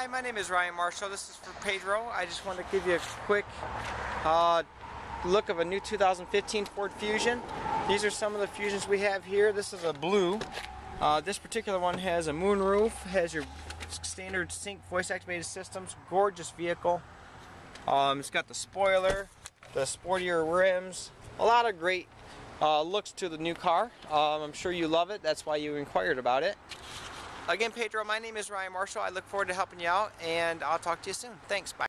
Hi, my name is Ryan Marshall. This is for Pedro. I just wanted to give you a quick uh, look of a new 2015 Ford Fusion. These are some of the Fusions we have here. This is a blue. Uh, this particular one has a moonroof, has your standard sync voice activated systems, gorgeous vehicle. Um, it's got the spoiler, the sportier rims, a lot of great uh, looks to the new car. Um, I'm sure you love it, that's why you inquired about it. Again, Pedro, my name is Ryan Marshall. I look forward to helping you out, and I'll talk to you soon. Thanks. Bye.